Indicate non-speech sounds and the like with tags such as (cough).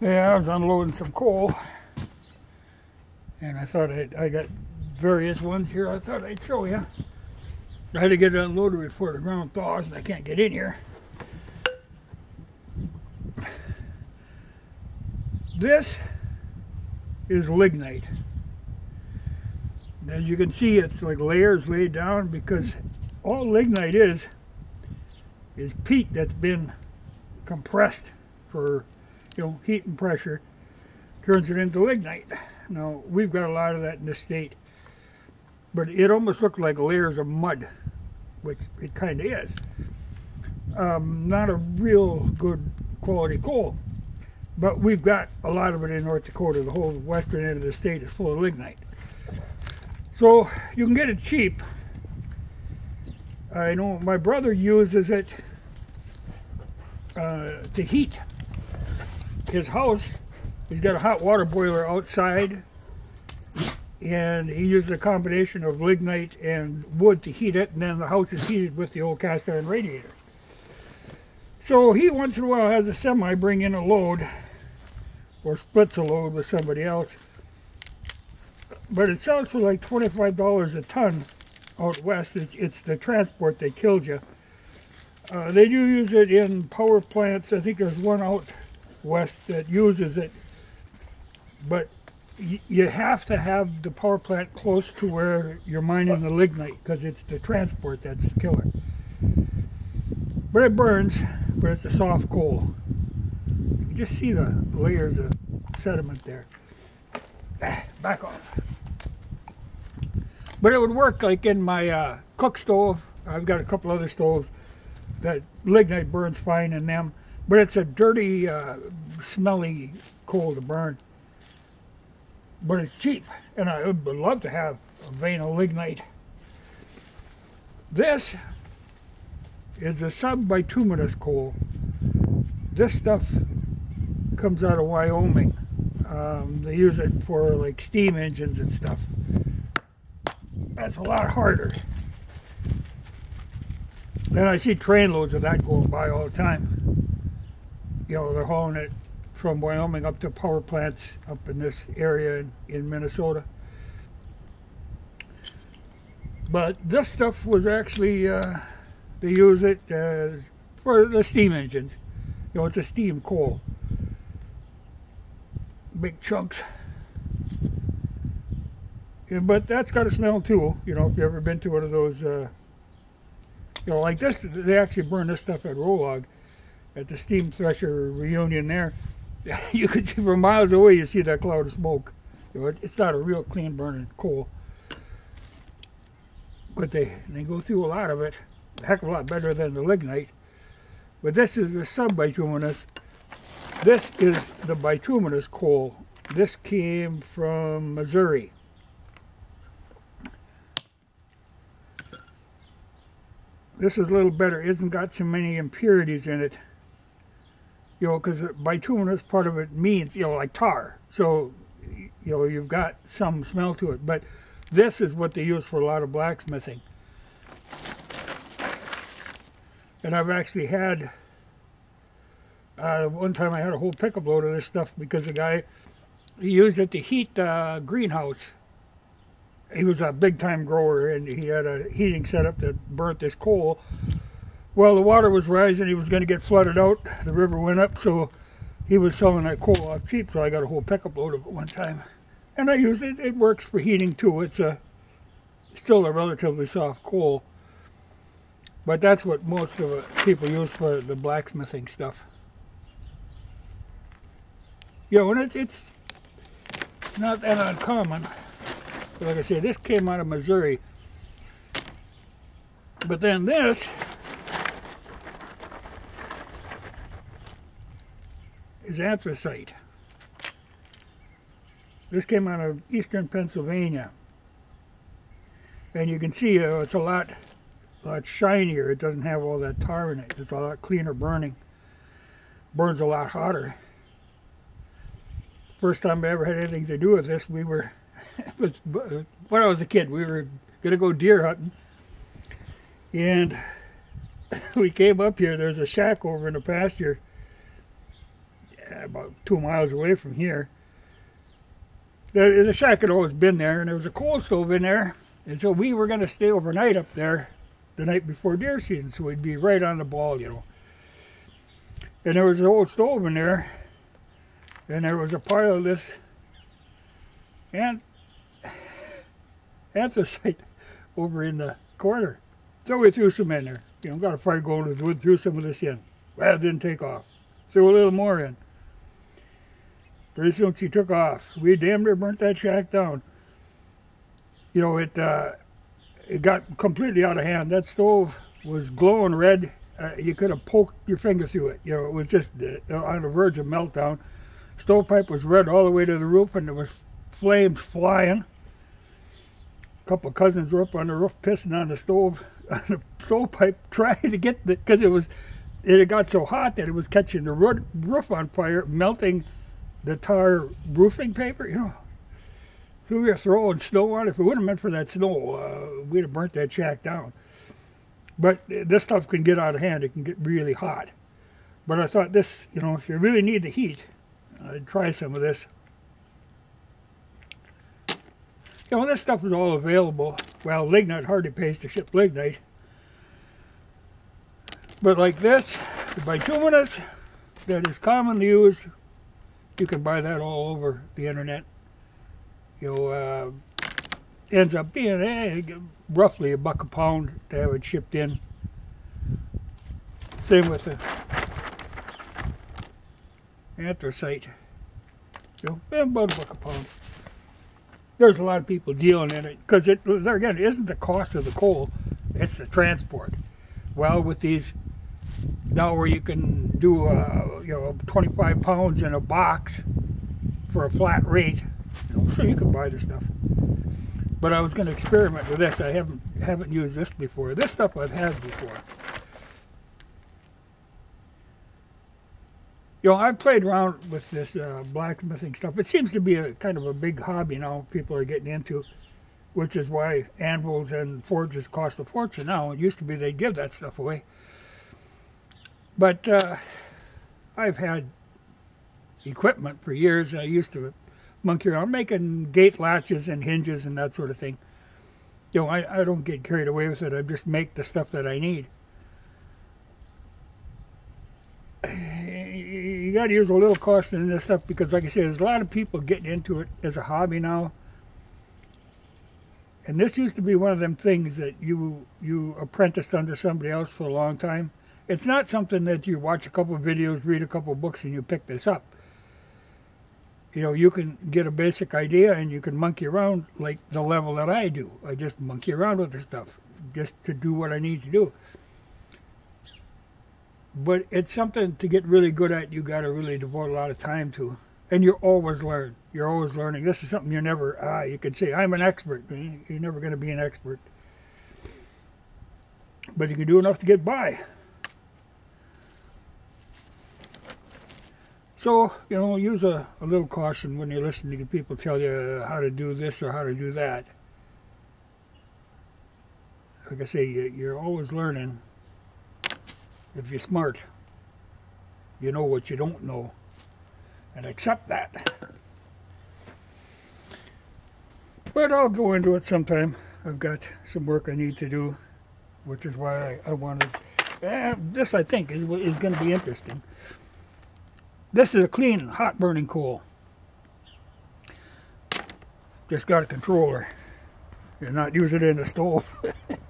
Yeah, I was unloading some coal, and I thought I'd, I got various ones here. I thought I'd show you. I had to get it unloaded before the ground thaws, and I can't get in here. This is lignite. As you can see, it's like layers laid down because all lignite is is peat that's been compressed for you know heat and pressure turns it into lignite. Now we've got a lot of that in the state, but it almost looks like layers of mud, which it kind of is. Um, not a real good quality coal, but we've got a lot of it in North Dakota. The whole western end of the state is full of lignite. So you can get it cheap. I know my brother uses it uh, to heat his house. He's got a hot water boiler outside and he uses a combination of lignite and wood to heat it and then the house is heated with the old cast iron radiator. So he once in a while has a semi bring in a load or splits a load with somebody else. But it sells for like $25 a ton out west. It's, it's the transport that kills you. Uh, they do use it in power plants. I think there's one out west that uses it. But you have to have the power plant close to where you're mining the lignite because it's the transport that's the killer. But it burns, but it's a soft coal. You just see the layers of sediment there. (sighs) Back off. But it would work like in my uh, cook stove. I've got a couple other stoves that lignite burns fine in them. But it's a dirty, uh, smelly coal to burn. But it's cheap, and I would love to have a vein of lignite. This is a subbituminous coal. This stuff comes out of Wyoming. Um, they use it for like steam engines and stuff. That's a lot harder. And I see train loads of that going by all the time. You know, they're hauling it from Wyoming up to power plants up in this area in, in Minnesota. But this stuff was actually, uh, they use it as for the steam engines. You know, it's a steam coal. Big chunks. Yeah, but that's got a smell too. You know, if you've ever been to one of those uh, you know, like this, they actually burn this stuff at Rollag, at the steam thresher reunion there. (laughs) you can see from miles away, you see that cloud of smoke. It's not a real clean burning coal. But they, they go through a lot of it, a heck of a lot better than the lignite. But this is the subbituminous. This is the bituminous coal. This came from Missouri. This is a little better. It hasn't got so many impurities in it. You know, because bituminous part of it means, you know, like tar. So, you know, you've got some smell to it. But this is what they use for a lot of blacksmithing. And I've actually had, uh, one time I had a whole pickup load of this stuff because the guy, he used it to heat the uh, greenhouse he was a big time grower and he had a heating setup that burnt this coal. Well, the water was rising, he was going to get flooded out. The river went up, so he was selling that coal off cheap, so I got a whole pickup load of it one time. And I used it, it works for heating too. It's a still a relatively soft coal. But that's what most of it, people use for the blacksmithing stuff. You know, and it's, it's not that uncommon like I say, this came out of Missouri. But then this is anthracite. This came out of eastern Pennsylvania. And you can see uh, it's a lot, lot shinier. It doesn't have all that tar in it. It's a lot cleaner burning. Burns a lot hotter. First time I ever had anything to do with this, we were (laughs) when I was a kid, we were going to go deer hunting. And (laughs) we came up here. There's a shack over in the pasture. Uh, about two miles away from here. The, the shack had always been there, and there was a coal stove in there. And so we were going to stay overnight up there the night before deer season, so we'd be right on the ball, you know. And there was an old stove in there, and there was a pile of this and anthracite (laughs) over in the corner. So we threw some in there. You know, got a fire going, we threw some of this in. Well, it didn't take off. Threw a little more in. Pretty soon she took off. We damn near burnt that shack down. You know, it uh, it got completely out of hand. That stove was glowing red. Uh, you could have poked your finger through it. You know, it was just uh, on the verge of meltdown. Stovepipe was red all the way to the roof, and there was flames flying. A couple cousins were up on the roof pissing on the stove, on (laughs) the stovepipe, (laughs) trying to get the because it was it had got so hot that it was catching the roof on fire, melting the tar roofing paper. You know, if we were throwing snow on, if it wouldn't have been for that snow, uh, we'd have burnt that shack down. But this stuff can get out of hand. It can get really hot. But I thought this, you know, if you really need the heat, I'd try some of this. You know, this stuff is all available. Well, lignite hardly pays to ship lignite. But like this, the bituminous that is commonly used, you can buy that all over the internet. You know, uh, ends up being eh, roughly a buck a pound to have it shipped in. Same with the anthracite. You know, about a buck a pound there's a lot of people dealing in it because it there again it isn't the cost of the coal it's the transport well with these now where you can do uh, you know 25 pounds in a box for a flat rate you know, so you can buy this stuff but I was going to experiment with this I haven't haven't used this before this stuff I've had before you know, I've played around with this uh, blacksmithing stuff. It seems to be a kind of a big hobby now. People are getting into, which is why anvils and forges cost a fortune now. It used to be they'd give that stuff away. But uh, I've had equipment for years. I used to monkey around I'm making gate latches and hinges and that sort of thing. You know, I, I don't get carried away with it. I just make the stuff that I need. you got to use a little caution in this stuff because, like I said, there's a lot of people getting into it as a hobby now. And this used to be one of them things that you you apprenticed under somebody else for a long time. It's not something that you watch a couple videos, read a couple books, and you pick this up. You know, you can get a basic idea and you can monkey around like the level that I do. I just monkey around with this stuff just to do what I need to do but it's something to get really good at. You got to really devote a lot of time to, and you always learn. You're always learning. This is something you're never. Ah, you can say I'm an expert. You're never going to be an expert, but you can do enough to get by. So, you know, use a, a little caution when you're listening to people tell you how to do this or how to do that. Like I say, you're always learning. If you're smart, you know what you don't know, and accept that. But I'll go into it sometime. I've got some work I need to do, which is why I, I wanted. Uh, this, I think, is, is going to be interesting. This is a clean, hot burning coal. Just got a controller. You're not using it in the stove. (laughs)